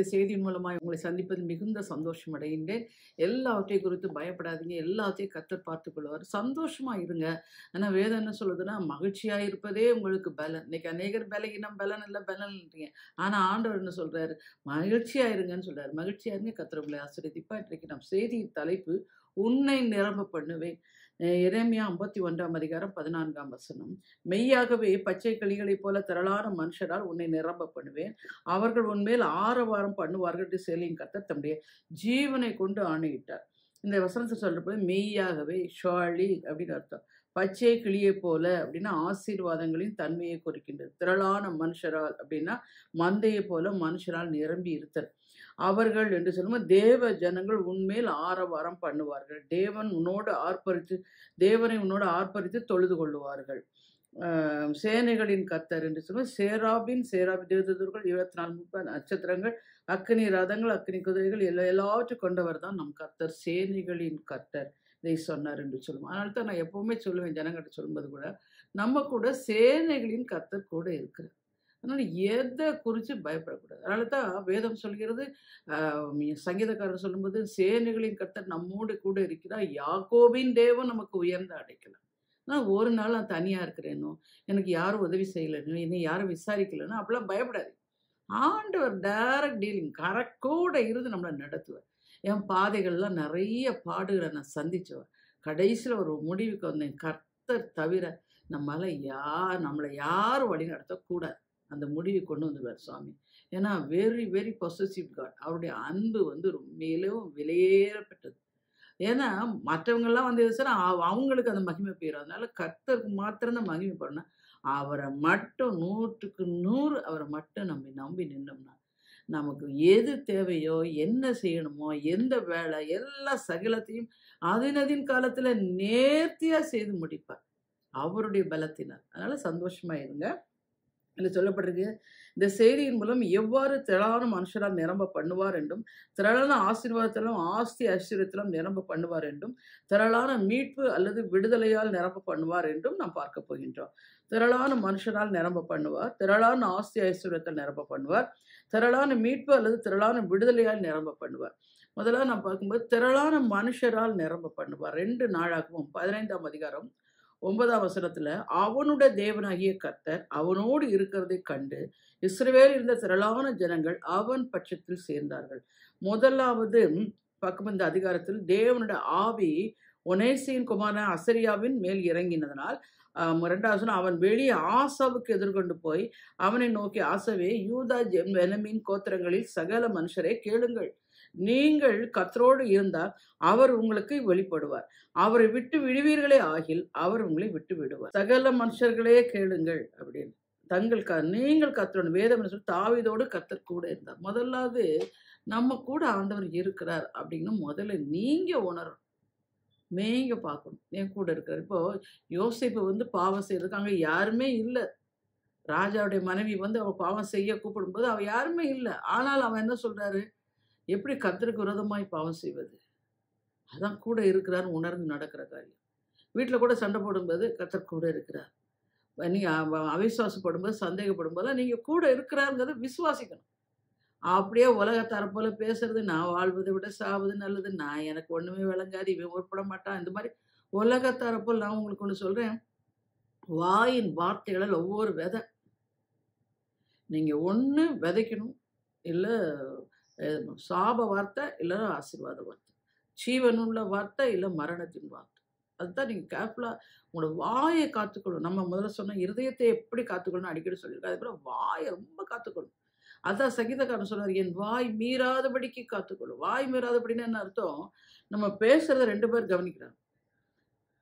இந்த செய்தியின் மூலமாக உங்களை சந்திப்பது மிகுந்த சந்தோஷம் அடைகின்றேன். எல்லாவற்றையும் குறித்து பயப்படாதீங்க. எல்லாத்தையும் கத்தர் பார்த்து கொள்வார். சந்தோஷமாக இருங்க. ஆனால் வேதம் என்ன சொல்லுதுன்னா மகிழ்ச்சியாக இருப்பதே உங்களுக்கு பலன். இன்னைக்கு அநேகர் பலகீனம் பலன் இல்லை பலன் ஆனால் ஆண்டவர் என்ன சொல்கிறாரு மகிழ்ச்சியாக இருங்கன்னு சொல்கிறார் மகிழ்ச்சியாக இருங்க. கத்தர் உங்களை ஆசிரியப்பா இன்றைக்கு நம் செய்தியின் தலைப்பு உன்னை நிரம்ப பண்ணுவேன். இறைமையா ஐம்பத்தி ஒன்றாம் அதிகாரம் பதினான்காம் வசனம். மெய்யாகவே பச்சை கிளிகளைப் போல திரளான மனுஷரால் உன்னை நிரம்ப பண்ணுவேன். அவர்கள் உன்மேல் ஆரவாரம் பண்ணுவார்கள் என்று சேலியின் கர்த்தர் தம்முடைய ஜீவனை கொண்டு ஆணையிட்டார். இந்த வசனத்தை சொல்றப்போ மெய்யாகவே ஷாலி அப்படின்னு அர்த்தம். பச்சை கிளியைப் போல அப்படின்னா ஆசீர்வாதங்களின் தன்மையை குறிக்கின்றது. திரளான மனுஷரால் அப்படின்னா மந்தையை போல மனுஷரால் நிரம்பி இருத்தல். அவர்கள் என்று சொல்லும்போது தேவ ஜனங்கள் உண்மையில் ஆரவாரம் பண்ணுவார்கள். தேவன் உன்னோடு ஆர்ப்பரித்து தேவனை உன்னோடு ஆர்ப்பரித்து தொழுது கொள்ளுவார்கள். சேனைகளின் கத்தர் என்று சொல்லுவோம் சேராபின் சேராபி தேவதூர்கள் இருபத்தி நாலு முப்பது நட்சத்திரங்கள் அக்னி ரதங்கள் அக்னி குதிரைகள் எல்லா எல்லாவற்றையும் கொண்டவர் தான் நம் கத்தர் சேனைகளின் கத்தர் இதை சொன்னார் என்று சொல்லுவோம். அதனால தான் நான் எப்பவுமே சொல்லுவேன் ஜனங்கிட்ட சொல்லும்போது கூட நம்ம கூட சேனைகளின் கத்தர் கூட இருக்கிறார். அதனால் எதை குறித்து பயப்படக்கூடாது. அதனால தான் வேதம் சொல்கிறது சங்கீதக்காரர் சொல்லும்போது சேனைகளின் கர்த்தர் நம்மோடு கூட இருக்கிறார். யாக்கோபின் தேவன் நமக்கு உயர்ந்த அடைக்கலாம். நான் ஒரு நாள் நான் தனியாக இருக்கிறேனோ எனக்கு யாரும் உதவி செய்யலைனோ என்னை யாரும் விசாரிக்கலைனோ அப்படிலாம் பயப்படாது ஆண்டவர் டைரக்ட் டீலிங் கரெக்ட் இருந்து நம்மளை நடத்துவார். என் பாதைகள்லாம் நிறைய பாடுகளை நான் சந்திச்சுவேன். கடைசியில் ஒரு முடிவுக்கு வந்தேன். கர்த்தர் தவிர நம்மளால் யார் நம்மளை யாரும் வழி நடத்தக்கூடாது. அந்த முடிவை கொண்டு வந்துடுவார் சுவாமி. ஏன்னா வெரி வெரி பொசசிவ் காட் அவருடைய அன்பு வந்து மிகவும் விலையேறப்பட்டது. ஏன்னா மற்றவங்கெல்லாம் வந்து சார் அவங்களுக்கு அந்த மகிமை போயிடும் அதனால கர்த்தருக்கு மாத்திரம்தான் மகிமை பண்ணணும் அவரை மட்டும் நூற்றுக்கு நூறு அவரை மட்டும் நம்ம நம்பி நின்னோம்னா நமக்கு எது தேவையோ என்ன செய்யணுமோ எந்த வேலை எல்லா சகலத்தையும் அதினதின் காலத்தில் நேர்த்தியாக செய்து முடிப்பார். அவருடைய பலத்தினார் அதனால சந்தோஷமா இருங்க. என்று சொல்லப்பட்டிருக்கு இந்த செய்தியின் மூலம் எவ்வாறு திரளான மனுஷரால் நிரம்ப பண்ணுவார் என்றும் திரளான ஆசீர்வாதத்திலும் ஆஸ்தி ஐஸ்வர்யத்திலும் நிரம்ப பண்ணுவார் என்றும் திரளான மீட்பு அல்லது விடுதலையால் நிரம்ப பண்ணுவார் என்றும் நாம் பார்க்க போகின்றோம். திரளான மனுஷரால் நிரம்ப பண்ணுவார் திரளான ஆஸ்தி ஐஸ்வர்யத்தில் நிரம்ப பண்ணுவார் திரளான மீட்பு அல்லது திரளான விடுதலையால் நிரம்ப பண்ணுவார். முதல்ல நான் பார்க்கும்போது திரளான மனுஷரால் நிரம்ப பண்ணுவார். ரெண்டு நாளாகவும் பதினைந்தாம் அதிகாரம் ஒன்பதாம் வசனத்தில் அவனுடைய தேவனாகிய கர்த்தர் அவனோடு இருக்கிறதை கண்டு இஸ்ரவேல் இருந்த திரளான ஜனங்கள் அவன் பட்சத்தில் சேர்ந்தார்கள். முதலாவது பக்கம் இந்த அதிகாரத்தில் தேவனுடைய ஆவி ஒனேசியின் குமாரன் அசரியாவின் மேல் இறங்கினதனால் இரண்டாவது அவன் வெளியே ஆசாவுக்கு எதிர்கொண்டு போய் அவனை நோக்கி ஆசவே யூதா ஜெம் வெனமின் கோத்திரங்களில் சகல மனுஷரை கேளுங்கள். நீங்கள் கத்தரோடு இருந்தால் அவர் உங்களுக்கு வெளிப்படுவார். அவரை விட்டு விடுவீர்களே ஆகில் அவர் உங்களை விட்டு விடுவார். சகல மனுஷர்களே கேளுங்கள் அப்படின்னு. தங்கள் க நீங்கள் கத்தரோடு வேதம் சொல்லி தாவிதோடு கத்தர் கூட இருந்தார். முதலாவது நம்ம கூட ஆண்டவர் இருக்கிறார் அப்படின்னு முதல்ல நீங்க உணரணும். நீங்க பார்க்கணும். என் கூட இருக்கிறார். இப்போ யோசிப்பு வந்து பாவம் செய்யறதுக்கு அங்கே யாருமே இல்லை. ராஜாவுடைய மனைவி வந்து அவள் பாவம் செய்ய கூப்பிடும்போது அவள் யாருமே இல்லை. ஆனால் அவன் என்ன சொல்றாரு? எப்படி கத்தருக்கு விரோதமாய் பாவம் செய்வது? அதான் கூட இருக்கிறான்னு உணர்ந்து நடக்கிற காரியம். வீட்டில் கூட சண்டை போடும்போது கத்தர் கூட இருக்கிறார். நீங்கள் அவிசுவாசப்படும்போது சந்தேகப்படும்போது நீங்கள் கூட இருக்கிறாருங்கிறத விசுவாசிக்கணும். அப்படியே உலகத்தார போல பேசுறது நான் வாழ்வதை விட சாவது நல்லது நான் எனக்கு ஒன்றுமே விளங்காது இவன் உருப்பட மாட்டான் இந்த மாதிரி உலகத்தார போல் நான் உங்களுக்கு ஒன்று சொல்கிறேன் வாயின் வார்த்தைகளில் ஒவ்வொரு விதை. நீங்கள் ஒன்று விதைக்கணும் இல்லை சாப வார்த்தை இல்லைன்னா ஆசீர்வாத வார்த்தை. ஜீவனுள்ள வார்த்தை இல்லை மரணத்தின் வார்த்தை. அதுதான் நீங்கள் கேர்ஃபுல்லாக உங்களோட வாயை காத்துக்கணும் நம்ம முதல்ல சொன்ன இருதயத்தை எப்படி காத்துக்கணும்னு அடிக்கடி சொல்லியிருக்கோம் அதுக்கப்புறம் வாயை ரொம்ப காத்துக்கணும் அதான் சங்கீதக்காரன் சொன்னார் என் வாய் மீறாதபடிக்கு காத்துக்கொள்ளும். வாய் மீறாதபடின்னு என்ன அர்த்தம்? நம்ம பேசுறத ரெண்டு பேர் கவனிக்கிறாங்க.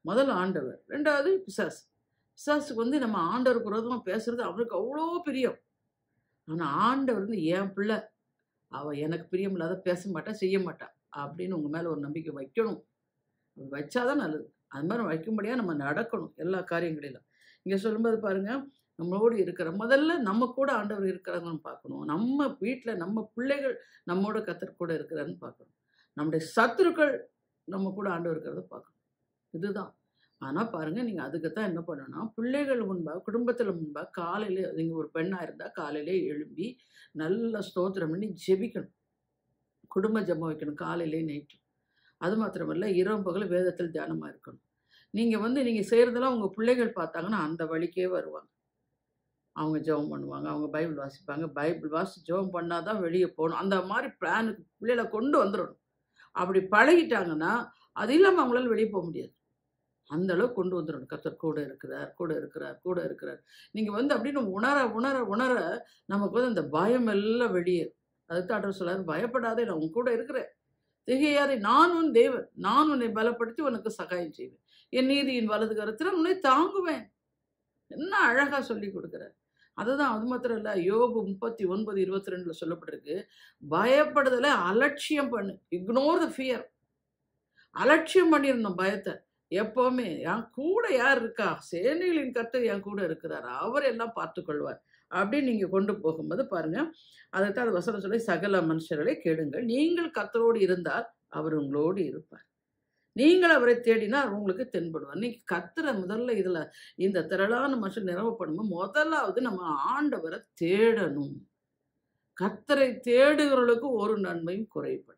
முதல்ல ஆண்டவர் ரெண்டாவது பிசாஸ் பிசாஸுக்கு வந்து நம்ம ஆண்டவர் குரோதமாக பேசுறது அவனுக்கு அவ்வளோ பிரியம். ஆனால் ஆண்டவர் வந்து என் பிள்ளை. அவள் எனக்கு பிரியமில்லாத பேச மாட்டா செய்ய மாட்டா அப்படின்னு உங்கள் மேலே ஒரு நம்பிக்கை வைக்கணும். வச்சாதான் நல்லது. அது மாதிரி வைக்கும்படியாக நம்ம நடக்கணும் எல்லா காரியங்களிலும். இங்கே சொல்லும்போது பாருங்கள் நம்மளோடு இருக்கிற முதல்ல நம்ம கூட ஆண்டவர் இருக்கிறாங்கன்னு பார்க்கணும். நம்ம வீட்டில் நம்ம பிள்ளைகள் நம்மோட கத்தர் கூட இருக்கிறான்னு பார்க்கணும். நம்முடைய சத்துருக்கள் நம்ம கூட ஆண்டவர் இருக்கிறத பார்க்கணும். இதுதான். ஆனால் பாருங்கள் நீங்கள் அதுக்கு தான் என்ன பண்ணணும்னா பிள்ளைகள் முன்பாக குடும்பத்தில் முன்பாக காலையில் நீங்கள் ஒரு பெண்ணாக இருந்தால் காலையிலே எழும்பி நல்ல ஸ்தோத்திரம் பண்ணி ஜெபிக்கணும். குடும்ப ஜெபம் வைக்கணும் காலையிலே நைட்டு. அது மாத்திரமல்ல இரவு பகல் வேதத்தில் தியானமாக இருக்கணும். நீங்கள் வந்து நீங்கள் செய்கிறதெல்லாம் உங்கள் பிள்ளைகள் பார்த்தாங்கன்னா அந்த வழிக்கே வருவாங்க. அவங்க ஜெபம் பண்ணுவாங்க அவங்க பைபிள் வாசிப்பாங்க. பைபிள் வாசி ஜெபம் பண்ணால் தான் வெளியே போகணும். அந்த மாதிரி பிளானுக்கு பிள்ளைகளை கொண்டு வந்துடணும் அப்படி பழகிட்டாங்கன்னா அது இல்லாமல் அவங்களால வெளியே போக முடியாது. அந்த அளவுக்கு கொண்டு வந்துடணும். கத்தர் கூட இருக்கிறார் கூட இருக்கிறார் கூட இருக்கிறார். நீங்கள் வந்து அப்படின்னு உணர உணர உணர நமக்கு வந்து அந்த பயம் எல்லாம் வெளியே. அதுக்கு ஆட்டர் சொல்லாரு பயப்படாதே நான் உன் கூட இருக்கிறேன். திகையாதே நான் உன் தேவன். நான் உன்னை பலப்படுத்தி உனக்கு சகாயம் செய்வேன். என் நீதியின் வலது கருத்தில் உன்னை தாங்குவேன். என்ன அழகாக சொல்லி கொடுக்குற அதுதான் அது மாத்திரம் இல்லை யோகு முப்பத்தி ஒன்பது இருபத்தி ரெண்டில் சொல்லப்பட்டிருக்கு. பயப்படுதலை அலட்சியம் பண்ணு. இக்னோர் த ஃபியர் அலட்சியம் பண்ணிடணும் பயத்தை. எப்பவுமே என் கூட யார் இருக்கா? சேனைகளின் கத்தர் என் கூட இருக்கிறார். அவர் எல்லாம் பார்த்துக்கொள்வார்? அப்படின்னு நீங்கள் கொண்டு போகும்போது பாருங்கள் அதைத்தான் அது வசனம் சொல்லி சகல மனுஷர்களை கேளுங்கள். நீங்கள் கத்தரோடு இருந்தால் அவர் உங்களோடு இருப்பார். நீங்கள் அவரை தேடினா உங்களுக்கு தென்படுவார் நீ கத்துற முதல்ல இதில் இந்த திரளான மனுஷன் நிறவப்படும் முதலாவது நம்ம ஆண்டவரை தேடணும். கத்தரை தேடுகிறவர்களுக்கு ஒரு நன்மையும் குறைபடும்.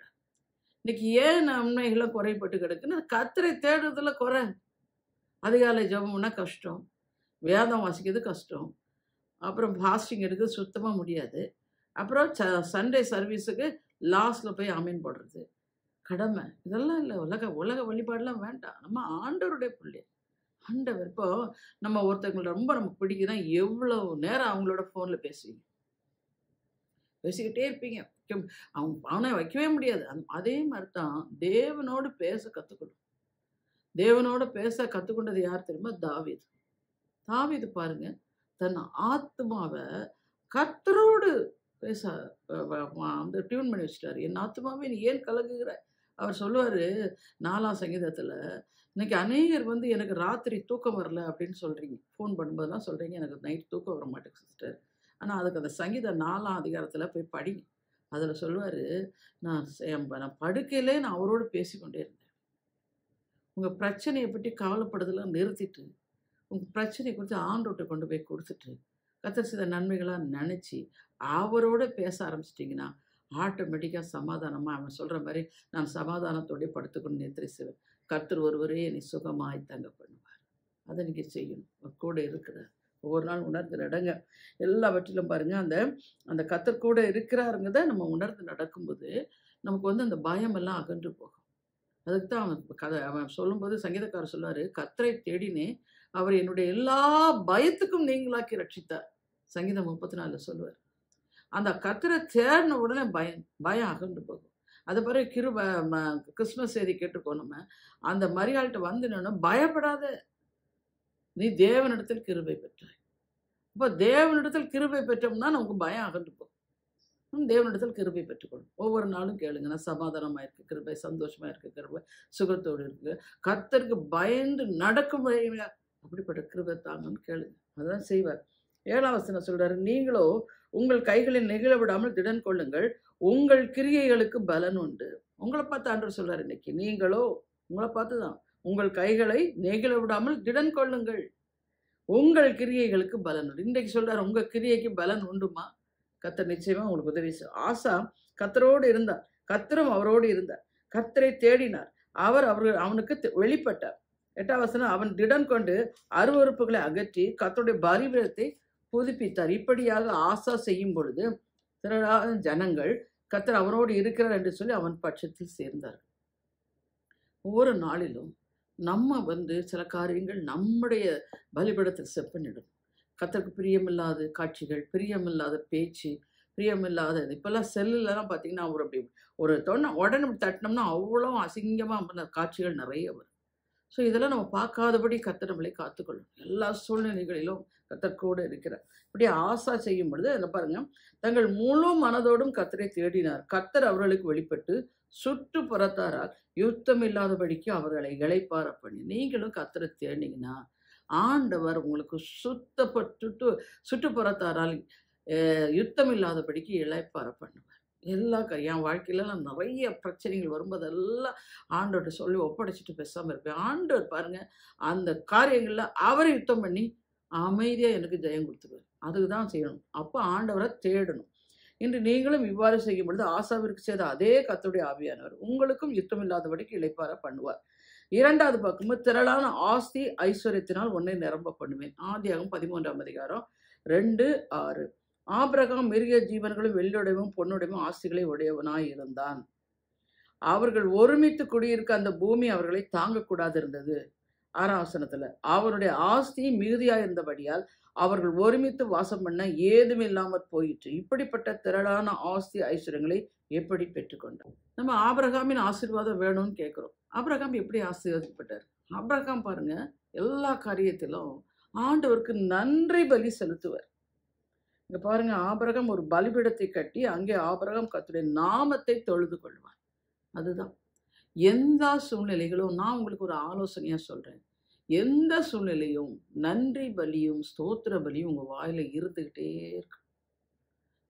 இன்னைக்கு ஏன் நன்மைகள்லாம் குறைபட்டு கிடக்குன்னு? கத்தரை தேடுறதுல குறை. அதிகாலை ஜபம்னா கஷ்டம். வேதம் வாசிக்கிறது கஷ்டம். அப்புறம் ஃபாஸ்டிங் எடுக்கிறது சுத்தமாக முடியாது. அப்புறம் ச சண்டே சர்வீஸுக்கு லாஸ்ட்டில் போய் அமீன் போடுறது. கடமை. இதெல்லாம் இல்லை. உலக உலக வழிபாடெலாம் வேண்டாம். நம்ம ஆண்டவருடைய பிள்ளை. ஆண்டவர். இப்போ நம்ம ஒருத்தவங்களை ரொம்ப நமக்கு பிடிக்குதுன்னா எவ்வளோ நேரம் அவங்களோட ஃபோனில் பேசுவீங்க? பேசிக்கிட்டே இருப்பீங்க. வைக்க- அவன் அவனை வைக்கவே முடியாது. அதே மாதிரி தான் தேவனோடு பேச கற்றுக்கணும் தேவனோட பேச கற்றுக்கொண்டது யார் தெரியுமா? தாவீது. தாவிது பாருங்க தன் ஆத்மாவை கத்தரோடு பேச வந்து டியூன் பண்ணி வச்சிட்டாரு. என் ஆத்மாவே நீ ஏன் கலங்குகிற அவர் சொல்லுவார் நாலாம் சங்கீதத்தில் இன்னைக்கு அநேகர் வந்து எனக்கு ராத்திரி தூக்கம் வரல அப்படின்னு சொல்கிறீங்க ஃபோன் பண்ணும்போதெல்லாம் சொல்கிறீங்க எனக்கு நைட் தூக்கம் வர மாட்டேங்குது சிஸ்டர். ஆனால் அதுக்கு அந்த சங்கீத நாலாம் அதிகாரத்தில் போய் படிங்க. அதில் சொல்லுவார் நான் நான் படுக்கையிலே நான் அவரோடு பேசிக்கொண்டே இருந்தேன். உங்கள் பிரச்சனையை பற்றி கவலைப்படுறதெல்லாம் நிறுத்திட்டு உங்கள் பிரச்சனையை குறித்து ஆண்டோட்டை கொண்டு போய் கொடுத்துட்டு கத்தர் செய்த நன்மைகளாக நினச்சி அவரோட பேச ஆரம்பிச்சிட்டிங்கன்னா ஆட்டோமேட்டிக்காக சமாதானமாக அவன் சொல்கிற மாதிரி நான் சமாதானத்தோடய படுத்துக்கொண்டு நித்திரை செய்வேன் கர்த்தர் ஒருவரே என்னை சுகமாய் தங்க பண்ணுவார். அதை நீங்கள் செய்யணும். கூட இருக்கிறார் ஒவ்வொரு நாள் உணர்ந்து நடங்க. எல்லாவற்றிலும் பாருங்கள் அந்த அந்த கத்தர் கூட இருக்கிறாருங்கிறத நம்ம உணர்ந்து நடக்கும்போது நமக்கு வந்து அந்த பயம் எல்லாம் அகன்று போகும். அதுக்கு தான் அவன் கதை அவன் சொல்லும்போது சங்கீதக்காரர் சொல்லுவார் கத்தரை தேடினே அவர் என்னுடைய எல்லா பயத்துக்கும் நீங்களாக்கி ரட்சித்தார். சங்கீதம் முப்பத்தி நாலில் சொல்லுவார். அந்த கத்தரை தேடின உடனே பயம் பயம் அகன்று போகும். அது பிறகு கிருப ம- கிறிஸ்மஸ் செய்தி கேட்டுக்கோ நம்ம. அந்த மரியாள்கிட்ட வந்து பயப்படாத நீ தேவனிடத்தில் கிருபை பெற்றாய். இப்போ தேவனிடத்தில் கிருபை பெற்றோம்னா நமக்கு பயம் அகன்று போகும். தேவனிடத்தில் கிருபை பெற்றுக்கொள்ளும் ஒவ்வொரு நாளும் கேளுங்க. நான் சமாதானமாக இருக்கு. கிருபை சந்தோஷமாக இருக்கு. கிருபை சுகத்தோடு இருக்கு. கத்தருக்கு பயந்து நடக்கும் அப்படிப்பட்ட கிருபை தாங்கன்னு கேளுங்க. அதான் செய்வார். ஏழாம் வசனம் சொல்றாரு நீங்களோ உங்கள் கைகளை நெகிழ விடாமல் திடன் கொள்ளுங்கள். உங்கள் கிரியைகளுக்கு பலன் உண்டு. உங்களை பார்த்து ஆண்டவர் சொல்றாரு இன்னைக்கு. நீங்களோ உங்களை பார்த்து தான் உங்கள் கைகளை நெகிழ விடாமல் திடன் கொள்ளுங்கள். உங்கள் கிரியைகளுக்கு பலன் உண்டு. இன்றைக்கு சொல்றாரு உங்க கிரியைக்கு பலன் உண்டுமா? கத்தர் நிச்சயமா உங்களுக்கு உதவி ஆசா கத்தரோடு இருந்தார். கத்தரும் அவரோடு இருந்தார். கத்தரை தேடினார். அவர் அவர்கள் அவனுக்கு தெ- வெளிப்பட்டார். எட்டாம் வசனம் அவன் திடன் கொண்டு அருவருப்புகளை அகற்றி கத்தருடைய பலிபீடத்தை புதுப்பித்தார். இப்படியாக ஆசா செய்யும் பொழுது திரளான ஜனங்கள் கத்தர் அவரோடு இருக்கிறார் என்று சொல்லி அவன் பட்சத்தில் சேர்ந்தார் ஒவ்வொரு நாளிலும் நம்ம வந்து சில காரியங்கள் நம்முடைய பலிபடத்தில் செப்பனிடும். கத்தருக்கு பிரியமில்லாத காட்சிகள் பிரியமில்லாத பேச்சு பிரியமில்லாத இது. இப்போல்லாம் செல்லுலலாம் பார்த்தீங்கன்னா ஒரு அப்படி ஒரு தொண்ணை உடனே தட்டினோம்னா அவ்வளோ அசிங்கமாக காட்சிகள் நிறைய வரும். ஸோ இதெல்லாம் நம்ம பார்க்காதபடி கத்தர் நம்மளை காத்துக்கொள்ளும். எல்லா சூழ்நிலைகளிலும் கத்தர் இருக்கிறார். இப்படி ஆசா செய்யும் பொழுது அதில் பாருங்கள் தங்கள் முழு மனதோடும் கத்தரை தேடினார். கத்தர் அவர்களுக்கு வெளிப்பட்டு சுற்றுப்புறத்தாரால் யுத்தம் இல்லாதபடிக்கு அவர்களை இழைப்பார பண்ணி நீங்களும் கத்தரை தேடினீங்கன்னா ஆண்டவர் உங்களுக்கு சுத்தப்பட்டு சுற்றுப்புறத்தாரால் யுத்தம் இல்லாதபடிக்கு இழைப்பார பண்ணுவார். எல்லா காரியம் என் வாழ்க்கையிலலாம் நிறைய பிரச்சனைகள் வரும்போதெல்லாம் ஆண்டவர்கிட்ட சொல்லி ஒப்படைச்சிட்டு பேசாமல் இருப்பேன். ஆண்டவர் பாருங்கள் அந்த காரியங்களில் அவரை யுத்தம் பண்ணி அமைதியாக எனக்கு ஜெயம் கொடுத்துருவார். அதுக்கு தான் செய்யணும். அப்போ ஆண்டவரை தேடணும். இன்று நீங்களும் இவ்வாறு செய்யும் பொழுது ஆசாவிற்கு செய்த அதே கத்துடைய ஆவியானவர் உங்களுக்கும் யுத்தம் இல்லாதபடிக்கு இளைப்பார பண்ணுவார். இரண்டாவது பக்கமும் திரளான ஆஸ்தி ஐஸ்வர்யத்தினால் உன்னை நிரம்ப பண்ணுவேன். ஆதியாகும் பதிமூன்றாம் அதிகாரம் ரெண்டு ஆறு. ஆபிரகாம் மிருக ஜீவன்களும் வெள்ளுடையவும் பொன்னுடையவும் ஆஸ்திகளை உடையவனாய் இருந்தான். அவர்கள் ஒருமித்து குடியிருக்க அந்த பூமி அவர்களை தாங்கக்கூடாது இருந்தது ஆறாம் வசனத்துல அவருடைய ஆஸ்தி மிகுதியாக இருந்தபடியால் அவர்கள் ஒருமித்து வாசம் பண்ண ஏதும் இல்லாமற் போயிற்று. இப்படிப்பட்ட திரளான ஆஸ்தி ஐஸ்வர்யங்களை எப்படி பெற்றுக்கொண்டார் நம்ம ஆபிரகாமின் ஆசீர்வாதம் வேணும்னு கேட்குறோம் ஆபிரகாம் எப்படி ஆசீர்வதிக்கப்பட்டார்? ஆபிரகாம் பாருங்க எல்லா காரியத்திலும் ஆண்டவருக்கு நன்றி பலி செலுத்துவர். இங்க பாருங்க ஆபரகம் ஒரு பலிபீடத்தை கட்டி அங்கே ஆபரகம் கத்துடைய நாமத்தை தொழுது கொள்வார். அதுதான். எந்த சூழ்நிலைகளும் நான் உங்களுக்கு ஒரு ஆலோசனையா சொல்றேன். எந்த சூழ்நிலையும் நன்றி பலியும் ஸ்தோத்திர பலியும் உங்கள் வாயில் இருந்துக்கிட்டே இருக்கு.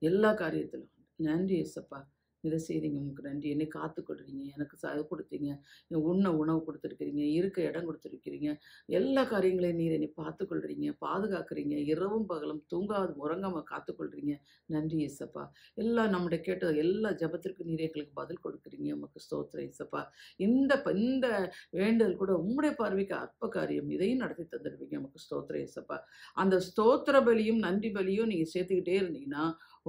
எல்லா காரியத்திலும். நன்றி எசப்பா இதை செய்தீங்க உங்களுக்கு நன்றி. என்னை காத்து கொடுறீங்க எனக்கு ச கொடுத்தீங்க உண்ண உணவு கொடுத்துருக்கிறீங்க இருக்க இடம் கொடுத்துருக்கிறீங்க எல்லா காரியங்களையும் நீர் என்னை பார்த்துக்கொள்கிறீங்க பாதுகாக்கிறீங்க இரவும் பகலும் தூங்காது உறங்காம காத்துக்கொள்றீங்க நன்றி இசப்பா எல்லாம் நம்முடைய கேட்டது எல்லா ஜபத்திற்கும் நீர் எங்களுக்கு பதில் கொடுக்குறீங்க. உமக்கு ஸ்தோத்திரம் இசப்பா இந்த இந்த வேண்டுதல் கூட உம்முடைய பார்வைக்கு அற்ப காரியம். இதையும் நடத்தி தந்துடுவீங்க உமக்கு ஸ்தோத்திரம் இசப்பா அந்த ஸ்தோத்திர பலியும் நன்றி பலியும் நீங்கள் சேர்த்துக்கிட்டே இருந்தீங்கன்னா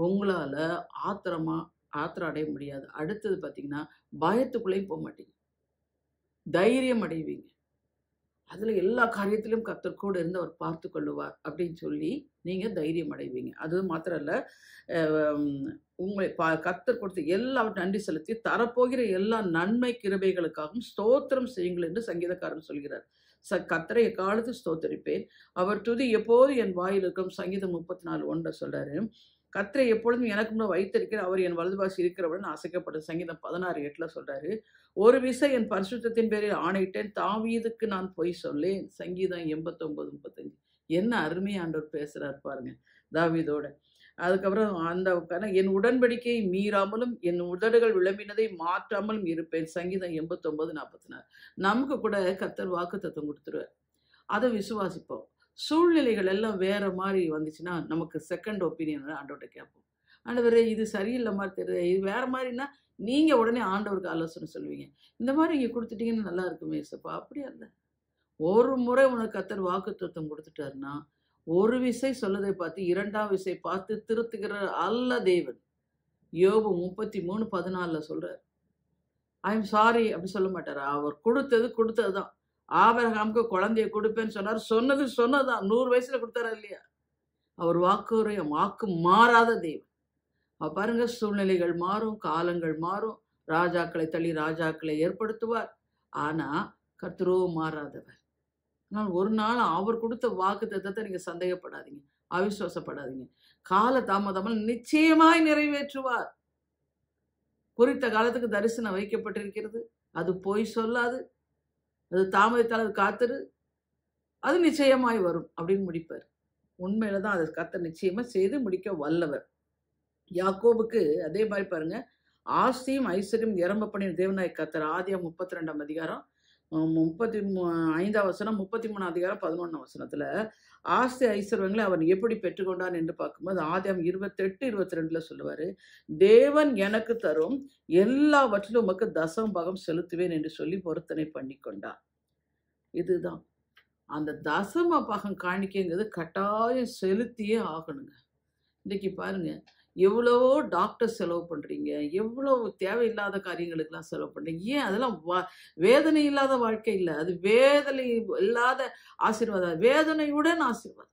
உங்களால் ஆத்திரமா ஆத்திரம் அடைய முடியாது. அடுத்தது பார்த்தீங்கன்னா பயத்துக்குள்ளேயும் போக மாட்டீங்க. தைரியம் அடைவீங்க. அதில் எல்லா காரியத்திலும் கர்த்தர் கூட இருந்து அவர் பார்த்து கொள்ளுவார் அப்படின்னு சொல்லி நீங்கள் தைரியம் அடைவீங்க. அது மாத்திரம் இல்லை உங்களை பா கத்தர் கொடுத்த எல்லா நன்றி செலுத்தி தரப்போகிற எல்லா நன்மை கிருபைகளுக்காகவும் ஸ்தோத்திரம் செய்யுங்கள் என்று சங்கீதக்காரன் சொல்கிறார். ச கத்தரை எக்காலத்து ஸ்தோத்தரிப்பேன். அவர் துதி எப்போது என் வாயில் இருக்கும் சங்கீதம் முப்பத்தி நாலு ஒன்றை சொல்கிறாரு கத்தரை எப்பொழுதும் எனக்கு முன்ன வைத்திருக்கிற அவர் என் வலதுபாசி இருக்கிறவுடன் அசைக்கப்படும் சங்கீதம் பதினாறு எட்டில் சொல்கிறாரு ஒரு விசை என் பரிசுத்தத்தின் பேரில் ஆணையிட்டேன் தாவீதுக்கு நான் பொய் சொல்லேன் சங்கீதம் எண்பத்தொம்பது முப்பத்தஞ்சு. என்ன அருமையாண்டவர் பேசுகிறார் பாருங்க தாவீதோட. அதுக்கப்புறம் அந்த என் உடன்படிக்கையை மீறாமலும் என் உதடுகள் விளம்பினதை மாற்றாமலும் இருப்பேன். சங்கீதம் எண்பத்தொன்பது நாற்பத்தி நாலு. நமக்கு கூட கத்தர் வாக்கு தத்துவம் கொடுத்துருவார். அதை விசுவாசிப்போம். சூழ்நிலைகள் எல்லாம் வேற மாதிரி வந்துச்சுன்னா நமக்கு செகண்ட் ஒப்பீனியன் ஆண்டவர்கிட்ட கேட்போம். ஆண்டவரே இது சரியில்லை மாதிரி தெரியுது இது வேற மாதிரின்னா நீங்க உடனே ஆண்டவருக்கு ஆலோசனை சொல்லுவீங்க. இந்த மாதிரி நீங்க கொடுத்துட்டீங்கன்னா நல்லா இருக்குமே சப்பா அப்படியா இல்லை. ஒரு முறை உனக்கு கத்தர் வாக்கு தத்துவம் கொடுத்துட்டாருன்னா ஒரு விசை சொல்லதை பார்த்து இரண்டாம் விசை பார்த்து திருத்துகிற அல்ல தேவன். யோபு முப்பத்தி மூணு பதினாலில் சொல்கிறார் ஐ எம் சாரி அப்படி சொல்ல மாட்டார்? அவர் கொடுத்தது கொடுத்தது தான் ஆபரகாமுக்கு குழந்தைய கொடுப்பேன்னு சொன்னார். சொன்னது சொன்னதுதான். நூறு வயசுல கொடுத்தாரா இல்லையா? அவர் வாக்குறையும் வாக்கு மாறாத தெய்வம். அப்ப பாருங்க சூழ்நிலைகள் மாறும் காலங்கள் மாறும். ராஜாக்களை தள்ளி ராஜாக்களை ஏற்படுத்துவார். ஆனா கர்த்தரோ மாறாதவர். ஆனால் ஒரு நாள் அவர் கொடுத்த வாக்கு தத்தத்தை நீங்க சந்தேகப்படாதீங்க அவிசுவாசப்படாதீங்க. கால தாமதமல் நிச்சயமாய் நிறைவேற்றுவார். குறித்த காலத்துக்கு தரிசனம் வைக்கப்பட்டிருக்கிறது. அது பொய் சொல்லாது. அது தாமதித்தால் அது காத்துரு அது நிச்சயமாய் வரும் அப்படின்னு முடிப்பார். உண்மையில தான் அது கத்த நிச்சயமா செய்து முடிக்க வல்லவர். யாக்கோபுக்கு அதே மாதிரி பாருங்க ஆஸ்தியும் ஐஸ்வர்யம் இறம்ப பண்ணின தேவநாய் கத்தர் ஆதியா முப்பத்தி ரெண்டாம் அதிகாரம் முப்பத்தி மூ ஐந்தாம் வசனம் முப்பத்தி மூணாம் அதிகாரம் பதினொன்றாம் வசனத்துல ஆசை ஐஸ்வர்வங்களை அவன் எப்படி பெற்றுக்கொண்டான் என்று பார்க்கும்போது ஆதியம் இருபத்தெட்டு இருபத்தி ரெண்டுல சொல்லுவார் தேவன் எனக்கு தரும் எல்லாவற்றிலும் உமக்கு தசம் பாகம் செலுத்துவேன் என்று சொல்லி பொருத்தனை பண்ணி கொண்டான் இதுதான். அந்த தசம பாகம் காணிக்கைங்கிறது கட்டாயம் செலுத்தியே ஆகணுங்க. இன்றைக்கி பாருங்கள் எவ்வளவோ டாக்டர் செலவு பண்ணுறீங்க எவ்வளோ தேவையில்லாத காரியங்களுக்கெல்லாம் செலவு பண்ணுறீங்க ஏன் அதெல்லாம் வா- வேதனை இல்லாத வாழ்க்கை இல்லை. அது வேதனை இல்லாத ஆசீர்வாதம். வேதனையுடன் ஆசீர்வாதம்.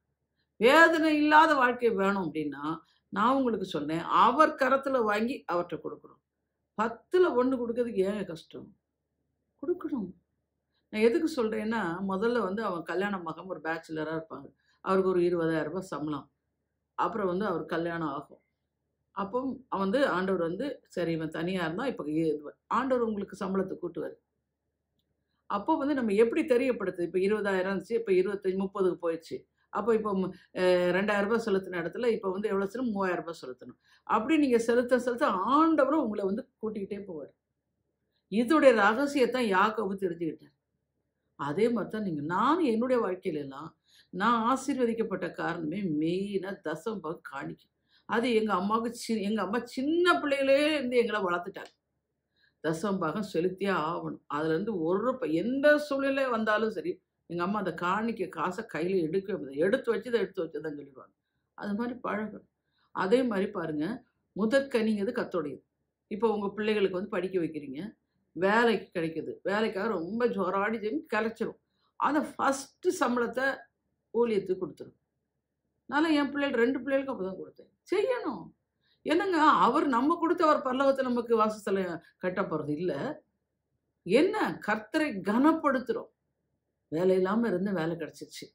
வேதனை இல்லாத வாழ்க்கை வேணும் அப்படின்னா நான் உங்களுக்கு சொன்னேன் அவர் கரத்தில் வாங்கி அவர்கிட்ட கொடுக்கணும். பத்தில் ஒன்று கொடுக்கறதுக்கு ஏன் கஷ்டம்? கொடுக்கணும். நான் எதுக்கு சொல்கிறேன்னா முதல்ல வந்து அவன் கல்யாண மகம் ஒரு பேச்சுலராக இருப்பாங்க. அவருக்கு ஒரு இருபதாயிரம் ரூபாய் சம்பளம். அப்புறம் வந்து அவர் கல்யாணம் ஆகும். அப்போ அவன் வந்து ஆண்டவர் வந்து சரி இவன் தனியாக இருந்தால் இப்போ ஆண்டவர் உங்களுக்கு சம்பளத்தை கூட்டுவார். அப்போ வந்து நம்ம எப்படி தெரியப்படுத்து இப்போ இருபதாயிரம் இருந்துச்சு இப்போ இருபத்தஞ்சி முப்பதுக்கு போயிடுச்சு. அப்போ இப்போ ம், ரெண்டாயிரம் ரூபாய் செலுத்தின இடத்துல இப்போ வந்து எவ்வளோ செலவு? மூவாயிரம் ரூபாய் செலுத்தணும். அப்படி நீங்கள் செலுத்த செலுத்த ஆண்டவரும் உங்களை வந்து கூட்டிக்கிட்டே போவார். இதோடைய ரகசியத்தை யாக்கவும் தெரிஞ்சுக்கிட்டார். அதே மாதிரி தான் நீங்கள் நான் என்னுடைய வாழ்க்கையிலலாம் நான் ஆசீர்வதிக்கப்பட்ட காரணமே மெயினாக தசம்பாக காணிக்கும். அது எங்கள் அம்மாவுக்கு சி எங்கள் அம்மா சின்ன பிள்ளைகளே இருந்து எங்களை வளர்த்துட்டாங்க. தசம் பாகம் செலுத்தியே ஆகணும். அதுலேருந்து ஒரு எந்த சூழ்நிலை வந்தாலும் சரி எங்கள் அம்மா அந்த காணிக்க காசை கையில் எடுக்க எடுத்து எடுத்து தான் எடுத்து வச்சதான் சொல்லிடுவாங்க. அது மாதிரி பழகணும் அதே மாதிரி பாருங்கள் முதற்கனிங்கிறது கத்தோடையது. இப்போ உங்கள் பிள்ளைகளுக்கு வந்து படிக்க வைக்கிறீங்க வேலைக்கு கிடைக்குது. வேலைக்காக ரொம்ப ஜோராடி செஞ்சு கிளச்சிரும். அதை ஃபஸ்ட்டு சம்பளத்தை ஊழியத்துக்கு கொடுத்துரும். அதனால் என் பிள்ளைகள் ரெண்டு பிள்ளைகளுக்கும் அப்போ தான் கொடுத்தேன். செய்யணும். என்னங்க அவர் நம்ம கொடுத்த அவர் பல்லவத்தை நமக்கு வாசத்தில் கட்ட போகிறது இல்லை. என்ன? கர்த்தரை கனப்படுத்துகிறோம் வேலை இல்லாமல் இருந்து வேலை கிடச்சிச்சு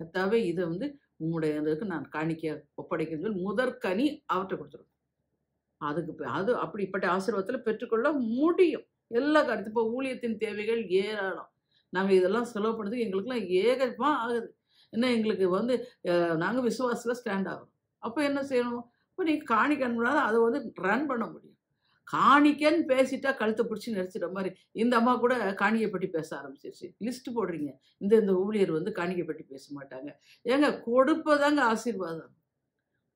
கர்த்தாவே இதை வந்து உங்களுடைய இதுக்கு நான் காணிக்க ஒப்படைக்கிறது சொல்லி முதற்கனி அவர்கிட்ட கொடுத்துரும் அதுக்கு அது அது அப்படிப்பட்ட ஆசீர்வாதத்தில் பெற்றுக்கொள்ள முடியும். எல்லா கருத்து இப்போ ஊழியத்தின் தேவைகள் ஏராளம். நாங்கள் இதெல்லாம் செலவு பண்ணுறதுக்கு எங்களுக்குலாம் ஏகமாக ஆகுது. என்ன எங்களுக்கு வந்து நாங்கள் விசுவாசத்தில் ஸ்டாண்ட் ஆகும் அப்போ என்ன செய்யணும்? இப்போ நீங்கள் காணிக்க அனுப்புனால அதை வந்து ரன் பண்ண முடியும். காணிக்கன்னு பேசிட்டா கழுத்தை பிடிச்சி நெரிச்சிட மாதிரி. இந்த அம்மா கூட காணிக்கை பற்றி பேச ஆரம்பிச்சிருச்சு. லிஸ்ட் போடுறீங்க. இந்த இந்த ஊழியர் வந்து காணிக்கை பற்றி பேச மாட்டாங்க. ஏங்க கொடுப்பதாங்க ஆசீர்வாதம்.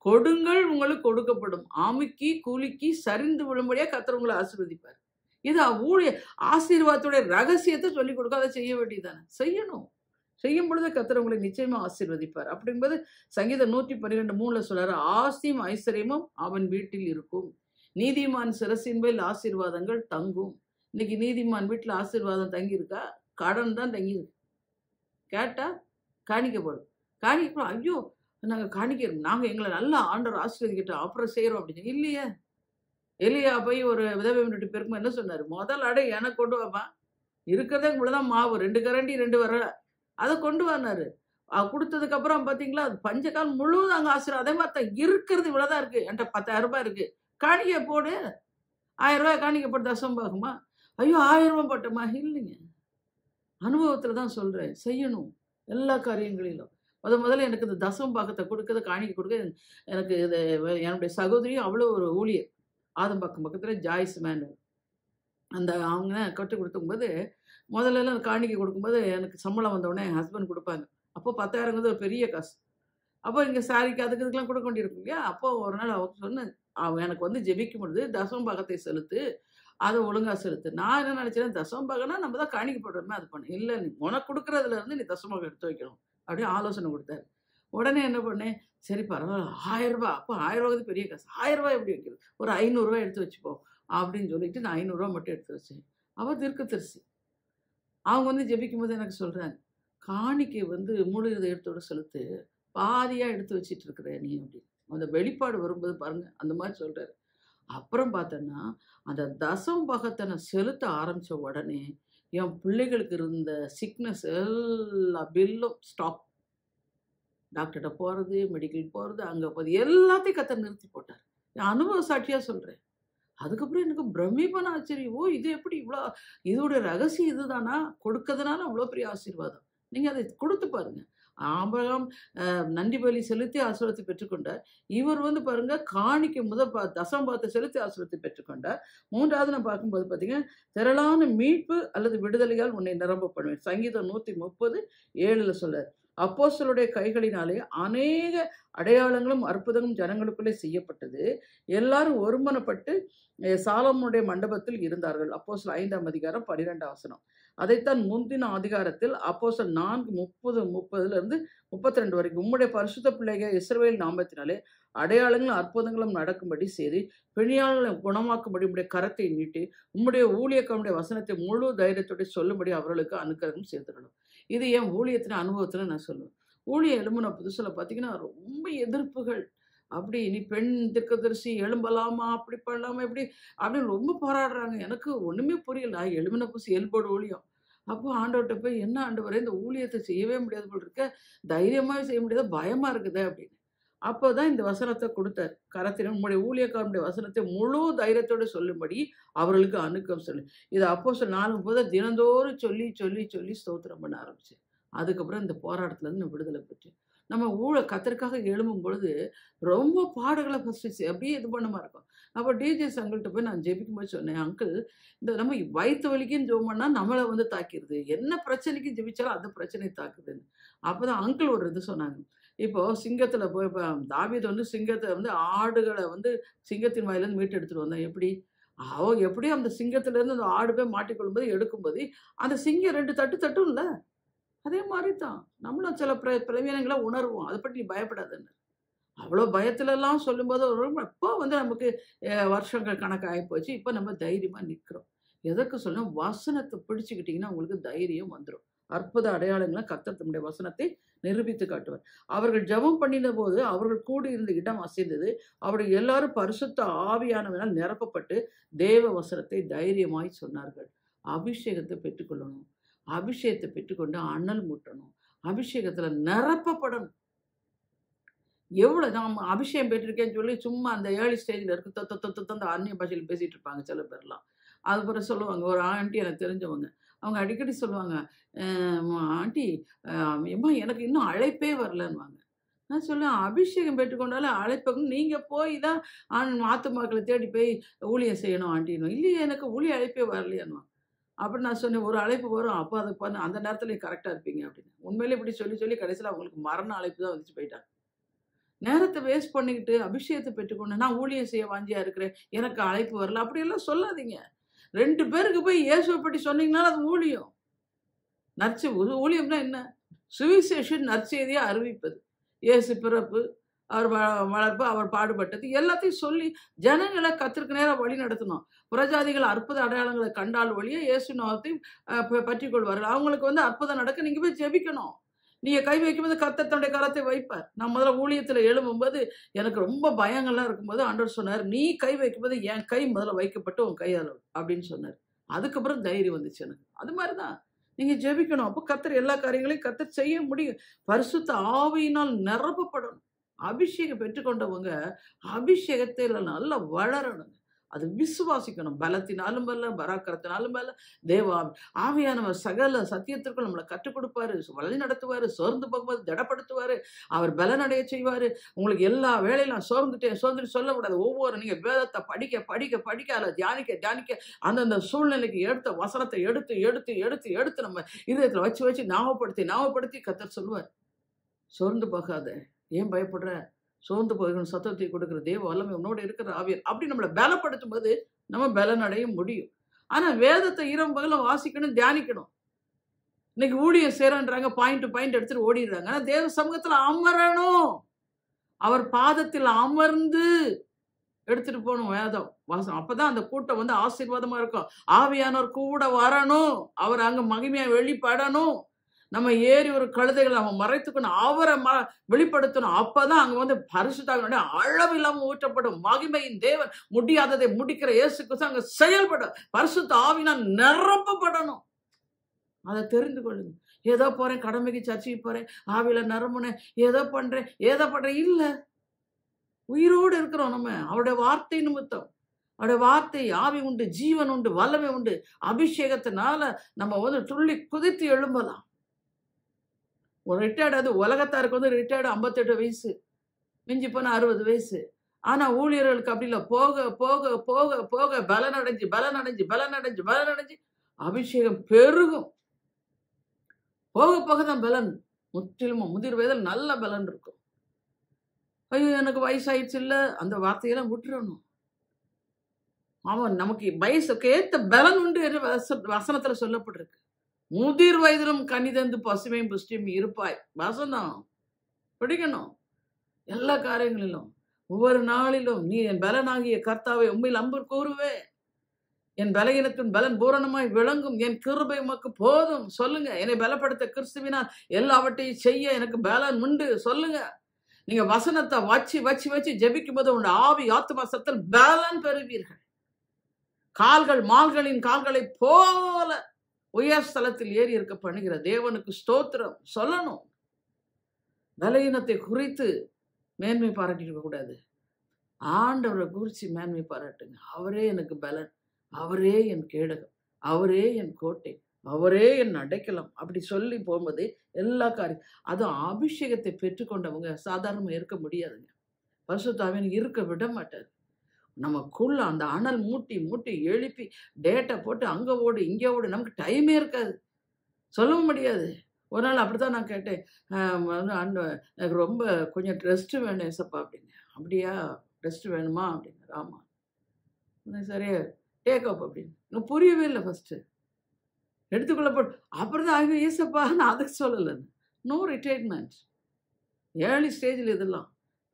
கொடுங்கள் உங்களுக்கு கொடுக்கப்படும். அமுக்கி கூலிக்கு சரிந்து விழும்படியாக கத்துறவங்களை ஆசீர்வதிப்பார். இது ஊழிய ஆசீர்வாதத்துடைய ரகசியத்தை சொல்லிக் கொடுக்க அதை செய்ய வேண்டியதானே செய்யணும். செய்யும் பொழுது கத்தர் உங்களை நிச்சயமா ஆசீர்வதிப்பார். அப்படிங்கும்போது சங்கீதம் நூற்றி பன்னிரெண்டு மூணுல சொல்றாரு ஆசியும் ஐஸ்வர்யமும் அவன் வீட்டில் இருக்கும். நீதிமான் சிரசின் மேல் ஆசீர்வாதங்கள் தங்கும். இன்னைக்கு நீதிமான் வீட்டில் ஆசீர்வாதம் தங்கியிருக்கா? கடன் தான் தங்கியிருக்கு. கேட்டா காணிக்கப்படும். காணிக்கப்படும் ஐயோ நாங்கள் காணிக்கிறோம் நாங்கள் எங்களை நல்லா ஆண்டவர் ஆசீர்வதிக்கிட்டோம் அப்புறம் செய்கிறோம் அப்படின்னு. இல்லையே. எலியா போய் ஒரு விதவை ரெண்டு பேருக்கும் என்ன சொன்னார்? முதல் அடை எனக்கு கொண்டு வாப்பா. இருக்கிறதே இவ்வளோதான் மாவு. ரெண்டு கரண்டி ரெண்டு வர அதை கொண்டு வந்தாரு கொடுத்ததுக்கு அப்புறம் பார்த்தீங்களா அது பஞ்சகால் முழுவதும் அங்கே ஆசிரியர் அதே மாதிரி தான் இருக்கிறது இவ்வளோதான் இருக்கு. என்கிட்ட பத்தாயிரம் ரூபாய் இருக்கு. காணிக்கை போடு. ஆயிரம் ரூபாய் காணிக்கை போட்டு தசம் பாகுமா ஐயோ ஆயிரம் ரூபாய் போட்டோமா இல்லைங்க. அனுபவத்தில் தான் சொல்கிறேன் செய்யணும். எல்லா காரியங்களிலும். முத முதல்ல எனக்கு இந்த தசம் பாக்கத்தை கொடுக்கறது காணிக்கை கொடுக்க எனக்கு இது என்னுடைய சகோதரியும் அவ்வளோ ஒரு ஊழியர். ஆதம்பாக்கம் பக்கத்தில் ஜாய்ஸ் மேனு. அந்த அவங்க கற்றுக் கொடுக்கும்போது முதல்லலாம் காணிக்கை கொடுக்கும்போது எனக்கு சம்பளம் வந்தவுடனே என் ஹஸ்பண்ட் கொடுப்பாங்க அப்போ பத்தாயிரங்கிறது ஒரு பெரிய காசு. அப்போ இங்கே சாரிக்கு அதுக்கு இதுக்கெல்லாம் கொடுக்க வேண்டியிருக்கும் இல்லையா? அப்போ ஒரு நாள் அவர் சொன்னேன் அவன் எனக்கு வந்து ஜெபிக்கும் பொழுது தசம் பாகத்தை செலுத்து அதை ஒழுங்காக செலுத்து. நான் என்ன நினச்சேன் தசம் பாகம்னா நம்ம தான் காணிக்கை போடுறோமே அது பண்ணு. இல்லை நீ உனக்கு கொடுக்குறதுல இருந்து நீ தசமாக எடுத்து வைக்கணும். அப்படின்னு ஆலோசனை கொடுத்தாரு. உடனே என்ன பண்ணேன் சரி பரவாயில்ல ஆயிரம் ரூபாய். அப்போ ஆயிரம் பெரிய காசு. ஆயிரம் ரூபாய் எப்படி வைக்கிறது? ஒரு ஐநூறுரூவா எடுத்து வச்சுப்போம் அப்படின்னு சொல்லிட்டு நான் ஐநூறுரூவா மட்டும் எடுத்து வச்சேன். அவள் திருக்கு தரிசி அவங்க வந்து ஜெபிக்கும் போது எனக்கு சொல்கிறாங்க காணிக்கை வந்து மூடு இதயத்தோட செலுத்து பாதியாக எடுத்து வச்சிட்டு இருக்கிற நீ அப்படின்னு. அந்த வெளிப்பாடு வரும்போது பாருங்க அந்த மாதிரி சொல்கிறாரு அப்புறம் பார்த்தோன்னா அந்த தசம் பகத்தை நான் செலுத்த ஆரம்பித்த உடனே என் பிள்ளைகளுக்கு இருந்த சிக்னஸ் எல்லா பில்லும் ஸ்டாப் டாக்டர்கிட்ட போகிறது மெடிக்கல் போகிறது அங்கே போகிறது எல்லாத்தையும் கத்த நிறுத்தி போட்டார். என் அனுபவ சாட்சியாக சொல்கிறேன் அதுக்கப்புறம் எனக்கு பிரமிப்பான ஆச்சரியம் ஓ இது எப்படி இவ்வளோ இதோட ரகசியம் இதுதானா? கொடுக்கறதுனால அவ்வளோ பெரிய ஆசீர்வாதம். நீங்கள் அதை கொடுத்து பாருங்க. ஆபரகம் நன்றி பலி செலுத்தி ஆசிரத்தை பெற்றுக்கொண்டார் இவர் வந்து பாருங்க காணிக்க முத பா தசம் பார்த்து செலுத்தி ஆசிரத்தை பெற்றுக்கொண்டார் மூன்றாவது நான் பார்க்கும்போது பார்த்தீங்கன்னா திரளான மீட்பு அல்லது விடுதலையால் உன்னை நிரம்பப்படுவேன். சங்கீதம் நூற்றி முப்பது ஏழில் சொல்றார். அப்போஸ்தலுடைய கைகளினாலே அநேக அடையாளங்களும் அற்புதங்களும் ஜனங்களுக்குள்ளே செய்யப்பட்டது. எல்லாரும் ஒருமனப்பட்டு அஹ், மண்டபத்தில் இருந்தார்கள். அப்போஸ்தல் ஐந்தாம் அதிகாரம் பன்னிரெண்டாம் வசனம். அதைத்தான் முந்தின அதிகாரத்தில் அப்போசல் நான்கு முப்பது முப்பதுலேருந்து முப்பத்தி ரெண்டு வரைக்கும் உம்முடைய பரிசுத்த பிள்ளைகள் இஸ்ரவேல் நாமத்தினாலே அடையாளங்களும் அற்புதங்களும் நடக்கும்படி செய்து பிணியாளர்களை குணமாக்கும்படி உம்முடைய கரத்தை நீட்டி உம்முடைய ஊழியக்கமுடைய வசனத்தை முழு தைரியத்தோட சொல்லும்படி அவர்களுக்கு அனுக்கிரகம் செய்திருக்கணும் இது என் ஊழியத்தின அனுபவத்தில் நான் சொல்லுவேன். ஊழிய எழும்புன புதுசில் பார்த்தீங்கன்னா ரொம்ப எதிர்ப்புகள். அப்படி நீ பெண் திருக்கதரிசி எழும்பலாமா அப்படி பண்ணலாமா இப்படி அப்படின்னு ரொம்ப போராடுறாங்க எனக்கு ஒன்றுமே புரியல. எழுமின புதுசு எல்போடு ஊழியம். அப்போ ஆண்டவர்கிட்ட போய் என்ன ஆண்டு ஆண்டவரே இந்த ஊழியத்தை செய்யவே முடியாது போல் இருக்க. தைரியமாக செய்ய முடியாது. பயமாக இருக்குதே அப்படின்னு. அப்போ தான் இந்த வசனத்தை கொடுத்தார். கரத்தின் உங்களுடைய ஊழியக்காரனுடைய வசனத்தை முழு தைரியத்தோடு சொல்லும்படி அவர்களுக்கு அணுக்கம் சொல்லு. இது அப்போ நாளும் போது தினந்தோறும் சொல்லி சொல்லி சொல்லி ஸ்தோத்திரம் பண்ண ஆரம்பிச்சேன் அதுக்கப்புறம் இந்த போராட்டத்துலேருந்து நான் விடுதலை பெற்றேன் நம்ம ஊழ கத்திற்காக எழும்பும் பொழுது ரொம்ப பாடுகளை ஃபஸ்ட்டு அப்படியே இது பண்ண மாதிரி இருக்கும். அப்போ டிஜிஎஸ் அங்கிள்கிட்ட போய் நான் ஜெபிக்கும்போது சொன்னேன் அங்கிள் இந்த நம்ம வயிற்று வலிக்குன்னு ஜெபம் பண்ணால் நம்மளை வந்து தாக்கிடுது என்ன பிரச்சனைக்கு ஜெபிச்சாலும் அந்த பிரச்சனையை தாக்குதுன்னு. அப்போ தான் அங்கிள் ஒரு இது சொன்னாங்க. இப்போ சிங்கத்தில் போய் இப்போ தாவீது வந்து சிங்கத்தை வந்து ஆடுகளை வந்து சிங்கத்தின் வாயிலேருந்து மீட்டு எடுத்துட்டு வந்தான். எப்படி? அவன் எப்படி அந்த சிங்கத்திலேருந்து அந்த ஆடு போய் மாட்டிக்கொள்ளும்போது எடுக்கும்போது அந்த சிங்கம் ரெண்டு தட்டு தட்டும் இல்லை அதே மாதிரி தான் நம்மளும் சில பிர பிரவீனங்களை உணர்வோம். அதை பற்றி நீ பயப்படாதுன்னு. அவ்வளோ பயத்துலலாம் சொல்லும்போது ஒரு இப்போ வந்து நமக்கு வருஷங்கள் கணக்காகி ஆகிப்போச்சு இப்போ நம்ம தைரியமாக நிற்கிறோம் எதற்கு சொல்லணும் வசனத்தை பிடிச்சிக்கிட்டிங்கன்னா உங்களுக்கு தைரியம் வந்துடும் அற்புத அடையாளங்களை கத்தர் தம்முடைய வசனத்தை நிரூபித்து காட்டுவார். அவர்கள் ஜெபம் பண்ணின போது அவர்கள் கூடியிருந்த இடம் அசைந்தது. அவர்கள் எல்லாரும் பரிசுத்த ஆவியானவனால் நிரப்பப்பட்டு தேவ வசனத்தை தைரியமாய் சொன்னார்கள். அபிஷேகத்தை பெற்றுக்கொள்ளணும். அபிஷேகத்தை பெற்றுக்கொண்டு அண்ணல் மூட்டணும். அபிஷேகத்துல நிரப்பப்படணும். எவ்வளவு நாம் அபிஷேகம் பெற்றிருக்கேன்னு சொல்லி சும்மா அந்த ஏர்லி ஸ்டேஜில் இருக்கு. தொத்த தொத்த தொத்த அந்த அந்நிய பாஷையில் பேசிட்டு இருப்பாங்க சில பேர்லாம். அது பிறகு சொல்லுவாங்க. ஒரு ஆண்டி எனக்கு தெரிஞ்சவங்க. அவங்க அடிக்கடி சொல்லுவாங்க ஆண்டி எம்மா எனக்கு இன்னும் அழைப்பே வரலன்னுவாங்க. நான் சொல்லுவேன் அபிஷேகம் பெற்றுக்கொண்டாலும் அழைப்பகம் நீங்கள் போய் தான் ஆண் ஆத்துமாக்களை தேடி போய் ஊழியம் செய்யணும் ஆண்டினும் இல்லையே எனக்கு ஊழிய அழைப்பே வரலையான்னுவாங்க. அப்படி நான் சொன்னேன் ஒரு அழைப்பு வரும் அப்போ அதுக்கு பண்ண அந்த நேரத்தில் கரெக்டாக இருப்பீங்க அப்படின்னு. உண்மையிலே இப்படி சொல்லி சொல்லி கடைசியில் அவங்களுக்கு மரண அழைப்பு தான் வந்துச்சு போயிட்டாங்க. நேரத்தை வேஸ்ட் பண்ணிக்கிட்டு அபிஷேகத்தை பெற்றுக்கொண்டு நான் ஊழியம் செய்ய வாஞ்சியாக இருக்கிறேன் எனக்கு அழைப்பு வரல அப்படியெல்லாம் சொல்லாதீங்க. ரெண்டு பேருக்கு போய் இயேசுவை பற்றி சொன்னீங்கனாலும் அது ஊழியம். நற்செ ஒரு ஊழியம்னா என்ன? சுவிசேஷன் நற்செய்தியை அறிவிப்பது. இயேசு பிறப்பு அவர் வ- வளர்ப்பு அவர் பாடுபட்டது எல்லாத்தையும் சொல்லி ஜனங்களை கத்திற்கு நேரம் வழி நடத்தணும். புறஜாதிகள் அற்புத அடையாளங்களை கண்டால் ஒழிய இயேசு நோகத்தை பற்றி கொள்வார்கள் அவங்களுக்கு வந்து அற்புதம் நடக்க நீங்கள் போய் ஜெபிக்கணும். நீங்க கை வைக்கும்போது கர்த்தர் தன்னுடைய கரத்தை வைப்பார். நான் முதல்ல ஊழியத்துல எழும்பும்போது எனக்கு ரொம்ப பயங்கள்லாம் இருக்கும்போது ஆண்டவர் சொன்னார் நீ கை வைக்கும்போது என் கை முதல்ல வைக்கப்பட்டு உன் கையால் அப்படின்னு சொன்னார். அதுக்கப்புறம் தைரியம் வந்துச்சு எனக்கு. அது மாதிரிதான். நீங்க ஜெபிக்கணும். அப்போ கத்தர் எல்லா காரியங்களையும் கத்தர் செய்ய முடியும். பரிசுத்த ஆவியினால் நிரப்பப்படணும். அபிஷேகம் பெற்றுக்கொண்டவங்க அபிஷேகத்தில் நல்லா வளரணுங்க அது விசுவாசிக்கணும். பலத்தினாலும் அல்ல பராக்கரத்தினாலும் பல. தேவா ஆவியானவர் சகல சத்தியத்திற்குள் நம்மளை கற்றுக் கொடுப்பாரு வழி நடத்துவார் சோர்ந்து போகும்போது திடப்படுத்துவார். அவர் பலனடைய செய்வார். உங்களுக்கு எல்லா வேலையும் நான் சோர்ந்துட்டேன் சோர்ந்துட்டு சொல்லக்கூடாது. ஒவ்வொரு நீங்கள் வேதத்தை படிக்க படிக்க படிக்க அதில் தியானிக்க தியானிக்க அந்தந்த சூழ்நிலைக்கு எடுத்த வசனத்தை எடுத்து எடுத்து எடுத்து எடுத்து நம்ம இதயத்தில் வச்சு வச்சு ஞாபகப்படுத்தி ஞாபகப்படுத்தி கத்தர் சொல்லுவார். சோர்ந்து போகாத. ஏன் பயப்படுற? சோர்ந்து போகணும் சத்தத்தை கொடுக்குற தேவ வல்லமை உன்னோட இருக்கிற ஆவியர். அப்படி நம்மளை பலப்படுத்தும் போது நம்ம பலனடைய முடியும். ஆனா வேதத்தை இரவு பகல வாசிக்கணும் தியானிக்கணும். இன்னைக்கு ஊழியம் சேரன்றாங்க பாயிண்ட் பாயிண்ட் எடுத்துட்டு ஓடிடுறாங்க. ஆனா தேவ சமூகத்துல அமரணும். அவர் பாதத்தில் அமர்ந்து எடுத்துட்டு போகணும் வேதம். வாசம் அப்பதான் அந்த கூட்டம் வந்து ஆசீர்வாதமா இருக்கும். ஆவியானவர் கூட வரணும். அவர் அங்க மகிமையா வெளிப்படணும். நம்ம ஏறி ஒரு கழுதைகளை அவன் மறைத்துக்கணும் அவரை ம வெளிப்படுத்தணும். அப்பதான் அங்க வந்து பரிசுத்தாவினுடைய அளவில்லாம ஊற்றப்படும். மகிமையின் தேவன் முடியாததை முடிக்கிற இயேசு கிறிஸ்து அங்க செயல்படும். பரிசுத்த ஆவினா நிரப்பப்படணும். அதை தெரிந்து கொள்ளுங்க. ஏதோ போறேன் கடமைக்கு சர்ச்சைக்கு போறேன் ஆவியில நரம்புனேன் ஏதோ பண்றேன் ஏதோ பண்றேன். இல்ல. உயிரோடு இருக்கிறோம் நம்ம. அவருடைய வார்த்தை நிமித்தம். அவருடைய வார்த்தை ஆவி உண்டு ஜீவன் உண்டு வல்லமை உண்டு. அபிஷேகத்தினால நம்ம வந்து துள்ளி குதித்து எழும்பலாம். ஒரு ரிட்டையர்டு அது உலகத்தாருக்கு வந்து ரிட்டையர்டு ஐம்பத்தெட்டு வயசு. மிஞ்சி போனால் அறுபது வயசு. ஆனா ஊழியர்களுக்கு அப்படி இல்லை. போக போக போக போக பலன் அடைஞ்சு பலன் அடைஞ்சு பலன் அடைஞ்சு பலன் அடைஞ்சு அபிஷேகம் பெருகும். போக போக தான் பலன். முற்றிலும் முதிர் வயதில் நல்ல பலன் இருக்கும். ஐயோ எனக்கு வயசாயிடுச்சு இல்லை. அந்த வார்த்தையெல்லாம் விட்டுறணும். அவன் நமக்கு வயசுக்கு ஏற்ற பலன் உண்டு என்று வச- வசனத்துல சொல்லப்பட்டிருக்கு. முதிர் வயதிலும் கனிதந்து பசுமையும் புஷ்டியும் இருப்பாய். வசனம் பிடிக்கணும். எல்லா காரியங்களிலும். ஒவ்வொரு நாளிலும் நீ என் பலனாகிய கர்த்தாவை உண்மையில் அம்பு கூறுவே. என் பலகீனத்தின் பலன் பூரணமாய் விளங்கும். என் கிருபை உமக்கு போதும். சொல்லுங்க. என்னை பலப்படுத்த கிறிஸ்துவினால் எல்லாவற்றையும் செய்ய எனக்கு பலன் உண்டு. சொல்லுங்க. நீங்க வசனத்தை வச்சு வச்சு வச்சு ஜெபிக்கும் போது உங்க ஆவி ஆத்து சத்தல் பலன் பெறுவீர்கள். கால்கள் மால்களின் கால்களைப் போல உயர் ஸ்தலத்தில் ஏறி இருக்க பண்ணுகிற தேவனுக்கு ஸ்தோத்திரம் சொல்லணும். பலகீனத்தை குறித்து மேன்மை பாராட்டிட்டு கூடாது. ஆண்டவரை குறித்து மேன்மை பாராட்டுங்க. அவரே எனக்கு பலன். அவரே என் கேடகம். அவரே என் கோட்டை. அவரே என் அடைக்கலாம். அப்படி சொல்லி போகும்போது எல்லா காரியம் அதுவும் அபிஷேகத்தை பெற்றுக்கொண்டவங்க சாதாரணமாக இருக்க முடியாதுங்க. பரிசுத்தாவின் இருக்க விட மாட்டார். நமக்குள்ள அந்த அனல் மூட்டி மூட்டி எழுப்பி டேட்டா போட்டு அங்கே ஓடு இங்கே ஓடு நமக்கு டைமே இருக்காது. சொல்லவும் முடியாது. ஒரு நாள் அப்படி தான் நான் கேட்டேன். எனக்கு ரொம்ப கொஞ்சம் ரெஸ்ட்டு வேணும் ஏசப்பா அப்படின்னு. அப்படியா? ரெஸ்ட் வேணுமா? அப்படின்னு. ஆமாம் சரி டேக் அப் அப்படின்னு. எனக்கு புரியவே இல்லை ஃபஸ்ட்டு எடுத்துக்கொள்ள போட்டு அப்புறம் தான் ஆகிய ஏசப்பா நான் அதுக்கு சொல்லலைன்னு. நோ ரிட்டைர்மெண்ட் ஏர்லி ஸ்டேஜில் இதெல்லாம்.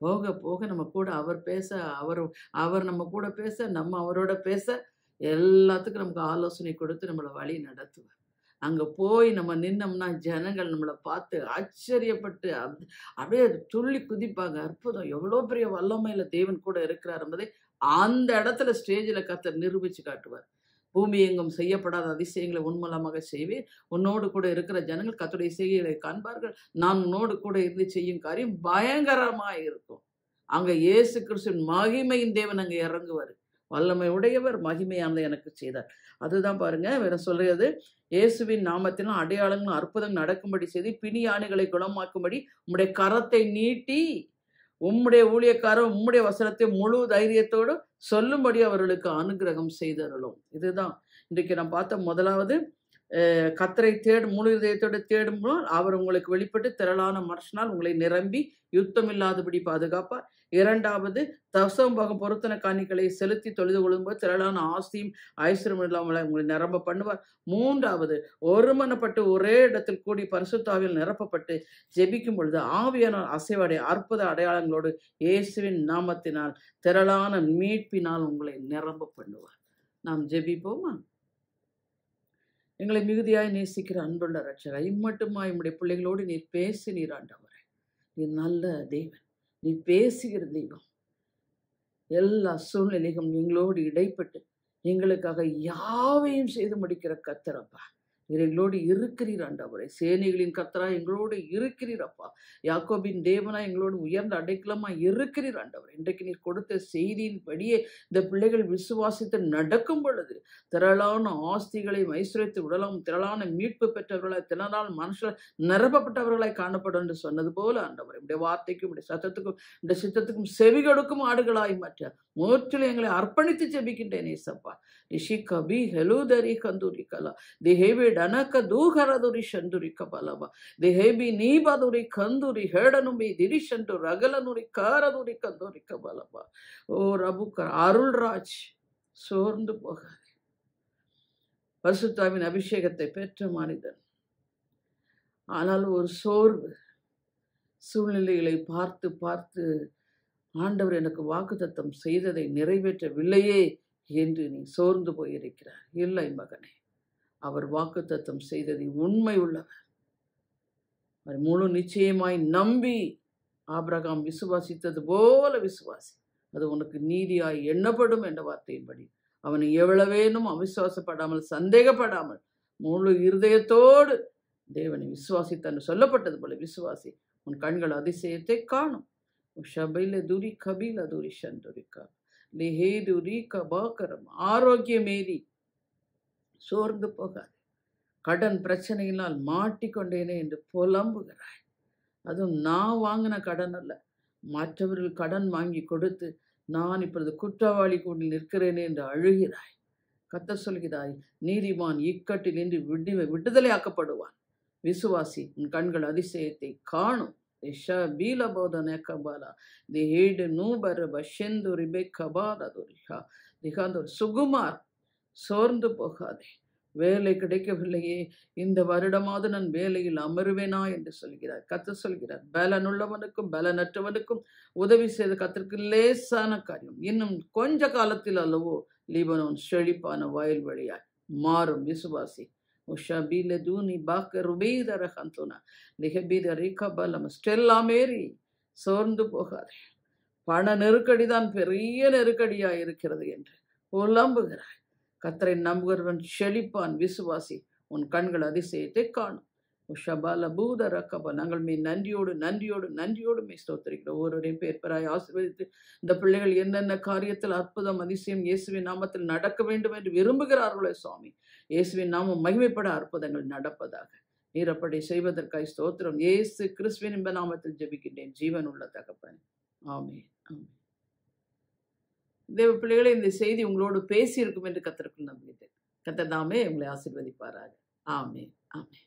போக போக நம்ம கூட அவர் பேச அவர் அவர் நம்ம கூட பேச நம்ம அவரோட பேச எல்லாத்துக்கும் நமக்கு ஆலோசனை கொடுத்து நம்மளை வழி நடத்துவார். அங்கே போய் நம்ம நின்னோம்னா ஜனங்கள் நம்மளை பார்த்து ஆச்சரியப்பட்டு அப்~ அப்படியே துள்ளி குதிப்பாங்க. அற்புதம். எவ்வளோ பெரிய வல்லமையில் தேவன் கூட இருக்கிறார் என்பதை அந்த இடத்துல ஸ்டேஜில் கத்த நிரூபித்து காட்டுவார். பூமி எங்கும் செய்யப்படாத அதிசயங்களை உன் மூலமாக செய்வேன். உன்னோடு கூட இருக்கிற ஜனங்கள் கத்துடைய செய்கைகளை காண்பார்கள். நான் உன்னோடு கூட இருந்து செய்யும் காரியம் பயங்கரமாக இருக்கும். அங்கே இயேசு கிறிஸ்துவின் மகிமையின் தேவன் அங்கே இறங்குவார். வல்லமை உடையவர் மகிமையானதை எனக்கு செய்தார். அதுதான் பாருங்க வேற சொல்றது இயேசுவின் நாமத்திலும் அடையாளங்களும் அற்புதம் நடக்கும்படி செய்து பிணி யானைகளை குணமாக்கும்படி உம்முடைய கரத்தை நீட்டி உம்முடைய ஊழியக்காரர் உம்முடைய வசனத்தை முழு தைரியத்தோடு சொல்லும்படி அவர்களுக்கு அனுகிரகம் செய்தருளும். இதுதான். இன்றைக்கு நான் பார்த்த முதலாவது கத்தரை தேடும் முழு இதயத்தோடு தேடும்போது அவர் உங்களுக்கு வெளிப்பட்டு திரளான மனுஷனால் உங்களை நிரம்பி யுத்தம் இல்லாதபடி பாதுகாப்பார். இரண்டாவது தசம்பகம் பொருத்தன காணிகளை செலுத்தி தொழுது கொள்ளும்போது திரளான ஆசையும் ஐஸ்வரம் இல்லாமல் உங்களை நிரம்ப பண்ணுவார். மூன்றாவது ஒருமனப்பட்டு ஒரே இடத்தில் கூடி பரிசுத்தாவில் நிரப்பப்பட்டு ஜெபிக்கும் பொழுது ஆவியான அசைவடை அற்புத அடையாளங்களோடு இயேசுவின் நாமத்தினால் திரளான மீட்பினால் உங்களை நிரம்ப பண்ணுவார். நாம் ஜெபிப்போமா? எங்களை மிகுதியாய் நேசிக்கிற அன்புள்ள ரட்சகர் இம்மட்டுமா நம்முடைய பிள்ளைகளோடு நீர் பேசினீர் ஆண்டவரே. நீர் நல்ல தெய்வன் நீ பேசுகிற தெய்வம். எல்லா சூழ்நிலையும் எங்களோடு இடைப்பட்டு எங்களுக்காக யாவையும் செய்து முடிக்கிற கத்திரப்பா எங்களோடு இருக்கிறீர் ஆண்டவரே. சேனைகளின் கத்தரா எங்களோடு இருக்கிறீர் அப்பா. யாக்கோபின் தேவனா எங்களோடு உயர்ந்த அடைக்கலமா இருக்கிறீர் ஆண்டவர். இன்றைக்கு நீர் கொடுத்த செய்தியின்படியே இந்த பிள்ளைகள் விசுவாசித்து நடக்கும் பொழுது திரளான ஆஸ்திகளை ஐஸ்வர்யத்தை உடலும் திரளான மீட்பு பெற்றவர்களாய் திறனால் மனுஷர் நிரப்பப்பட்டவர்களாய் காணப்படும் என்று சொன்னது போல ஆண்டவர். இப்படி வார்த்தைக்கும் இப்படி சத்தத்துக்கும் இந்த சித்தத்துக்கும் செவி கொடுக்கும் ஆடுகளாய் மாற்ற முற்றிலும் எங்களை அர்ப்பணித்து ஜெபிக்கின்றேன் ஏசப்பா. ரிஷி கபி ஹெலூதரி கந்தூரி கலா. தி ஹேவே ಡನಕ ದೂಹರದುರಿ ಶಂದುರಿ ಕಬಲವ ದಿಹೇಬಿ ನೀಬದುರಿ ಕಂದುರಿ ಹೇಡನುಂಬಿ ದಿರಿಶಂಟು ರಗಲನುರಿ ಕಾರದುರಿ ಕಂದುರಿ ಕಬಲವ ஓ ரபுக்கர் அருள்ராஜ் சோர்ந்து போகாதே பரிசுத்தாவின் அபிஷேகத்தை பெற்ற மனிதன் ஆனால் ஒரு சோர்வு சூழ்நிலைகளை பார்த்து பார்த்து ஆண்டவர் எனக்கு வாக்குத்தத்தம் செய்ததை நிறைவேற்றவில்லையே என்று நீ சோர்ந்து போயிருக்கிறார் இல்லை மகனே அவர் வாக்குத்தத்தம் செய்ததை உண்மை உள்ளவர். அவர் முழு நிச்சயமாய் நம்பி ஆபிரகாம் விசுவாசித்தது போல விசுவாசி. அது உனக்கு நீதியாய் எண்ணப்படும் என்ற வார்த்தையின்படி. அவனை எவ்வளவேனும் அவிசுவாசப்படாமல் சந்தேகப்படாமல் முழு இருதயத்தோடு தேவனை விசுவாசித்தான் சொல்லப்பட்டது போல விசுவாசி. உன் கண்கள் அதிசயத்தை காணும். ஷபைல துரி கபில துரி சந்துரிக்கா லிஹே துரி கபாகரம் ஆரோக்கியமேரி சோர்ந்து போகாது. கடன் பிரச்சனையினால் மாட்டிக்கொண்டேனே என்று புலம்புகிறாய். அதுவும் நான் வாங்கின கடன் அல்ல. மற்றவர்கள் கடன் வாங்கி கொடுத்து நான் இப்பொழுது குற்றவாளி கொண்டு நிற்கிறேனே என்று அழுகிறாய். கத்த சொல்கிறாய் நீதிமான் இக்கட்டில் நின்று விடு விடுதலையாக்கப்படுவான் விசுவாசி உன் கண்கள் அதிசயத்தை காணும். போதன கபாலா. தி ஹேடு நூபர் பஷெந்து ரிபே கபாலதுரிஹா திகாந்தோர் சுகுமார். சோர்ந்து போகாதே. வேலை கிடைக்கவில்லையே. இந்த வருடமாவது நான் வேலையில் அமருவேனா என்று சொல்கிறார். கத்து சொல்கிறார் பலனுள்ளவனுக்கும் பலனற்றவனுக்கும் உதவி செய்த கத்திற்கு லேசான காரியம். இன்னும் கொஞ்ச காலத்தில் அல்லவோ லீபனோன் செழிப்பான வயல் வழியாய் மாறும். விசுவாசி உஷபீல தூனி பாக்க ருபீதர ஹந்தோனா நிகபீத ரீகபலம் ஸ்டெல்லா மேரி சோர்ந்து போகாதே. பண நெருக்கடி தான் பெரிய நெருக்கடியா இருக்கிறது என்று புலம்புகிறாய். கத்தரை நம்புகிறவன் செழிப்பான் விசுவாசி. உன் கண்கள் அதிசயத்தை காணும். உஷபால பூத ரக்கபா நாங்கள் மே நன்றியோடு நன்றியோடு நன்றியோடு மீ ஸ்தோத்திரிக்கிறோம். ஒருவரையும் பேர் பெறாய் ஆசீர்வதித்து இந்த பிள்ளைகள் என்னென்ன காரியத்தில் அற்புதம் அதிசயம் இயேசுவின் நாமத்தில் நடக்க வேண்டும் என்று விரும்புகிறார்களே சுவாமி இயேசுவின் நாமம் மகிமைப்பட அற்புதங்கள் நடப்பதாக. நீர் அப்படி செய்வதற்காய் ஸ்தோத்திரம். இயேசு கிறிஸ்துவின் இன்ப நாமத்தில் ஜெபிக்கின்றேன். ஜீவன் உள்ள தகப்பன். ஆமே ஆமே தேவ பிள்ளைகளை இந்த செய்தி உங்களோடு பேசி இருக்கும் என்று கத்திற்குள் நம்புகிறேன் கத்தர் தாமே உங்களை ஆசிர்வதிப்பாராக. ஆமே ஆமே